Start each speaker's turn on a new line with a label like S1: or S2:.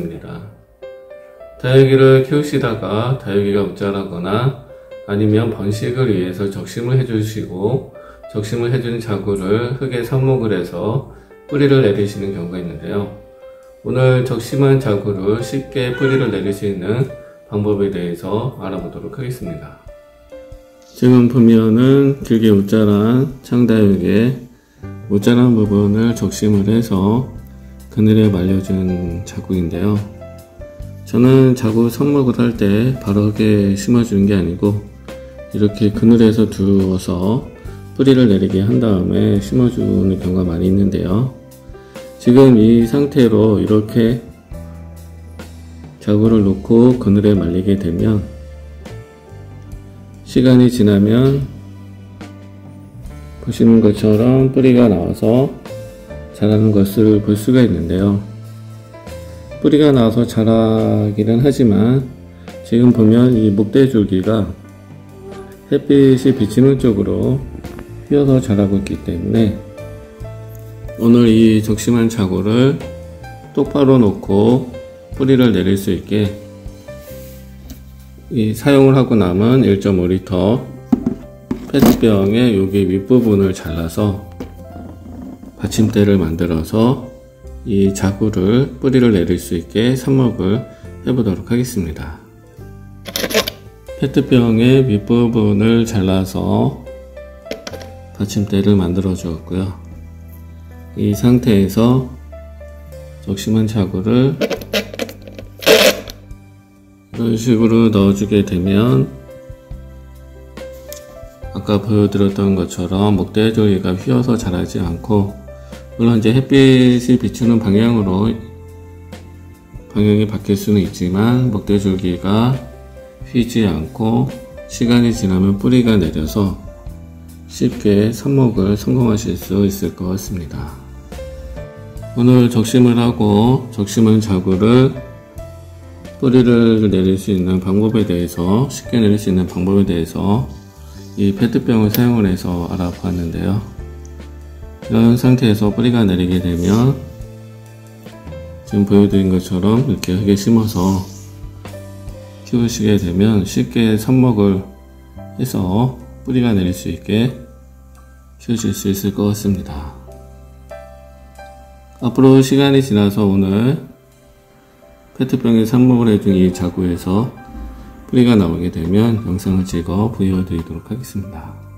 S1: 방법입니다. 다육이를 키우시다가 다육이가 웃자라거나 아니면 번식을 위해서 적심을 해주시고 적심을 해준 자구를 흙에 삽목을 해서 뿌리를 내리시는 경우가 있는데요. 오늘 적심한 자구를 쉽게 뿌리를 내릴 수 있는 방법에 대해서 알아보도록 하겠습니다. 지금 보면은 길게 웃자란 창다육의 웃자란 부분을 적심을 해서 그늘에 말려준 자구인데요. 저는 자구 선목을 할때 바로 흙에 심어주는 게 아니고 이렇게 그늘에서 두어서 뿌리를 내리게 한 다음에 심어주는 경우가 많이 있는데요. 지금 이 상태로 이렇게 자구를 놓고 그늘에 말리게 되면 시간이 지나면 보시는 것처럼 뿌리가 나와서 자라는 것을 볼 수가 있는데요. 뿌리가 나와서 자라기는 하지만 지금 보면 이 목대줄기가 햇빛이 비치는 쪽으로 휘어서 자라고 있기 때문에 오늘 이 적심한 자구를 똑바로 놓고 뿌리를 내릴 수 있게 이 사용을 하고 남은 1.5L 페트병의 여기 윗부분을 잘라서 받침대를 만들어서 이 자구를 뿌리를 내릴 수 있게 삽목을 해보도록 하겠습니다. 페트병의 윗부분을 잘라서 받침대를 만들어 주었고요. 이 상태에서 적심한 자구를 이런 식으로 넣어주게 되면 아까 보여드렸던 것처럼 목대조이가 휘어서 자라지 않고 물론 이제 햇빛이 비추는 방향으로 방향이 바뀔 수는 있지만 목대줄기가 휘지 않고 시간이 지나면 뿌리가 내려서 쉽게 삽목을 성공하실 수 있을 것 같습니다. 오늘 적심을 하고 적심한 자구를 뿌리를 내릴 수 있는 방법에 대해서 쉽게 내릴 수 있는 방법에 대해서 이 페트병을 사용을 해서 알아보았는데요. 이런 상태에서 뿌리가 내리게 되면 지금 보여드린 것처럼 이렇게 흙에 심어서 키우시게 되면 쉽게 삽목을 해서 뿌리가 내릴 수 있게 키우실 수 있을 것 같습니다. 앞으로 시간이 지나서 오늘 페트병에 삽목을 해준 이 자구에서 뿌리가 나오게 되면 영상을 찍어 보여드리도록 하겠습니다.